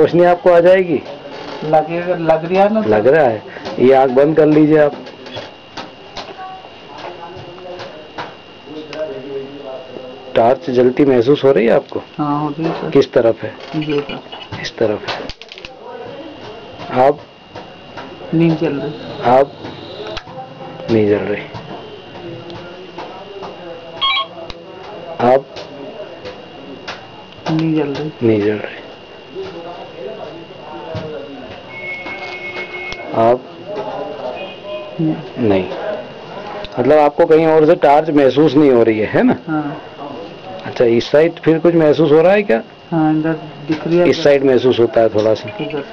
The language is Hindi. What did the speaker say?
रोशनी आपको आ जाएगी? लगे लग रहा है ना? लग रहा है। ये आग बंद कर लीजिए आप। टार्च जलती महसूस हो रही है आपको? हाँ किस तरफ़ है? इस तरफ़ है। आप? नींद चल रही। आप? नहीं जल रही। आप? नींद चल रही। नहीं जल रही। आप? नहीं। मतलब आपको कहीं और से टार्च महसूस नहीं हो रही है है ना? हाँ। अच्छा इस साइड फिर कुछ महसूस हो रहा है क्या? हाँ इस साइड महसूस होता है थोड़ा सा। इधर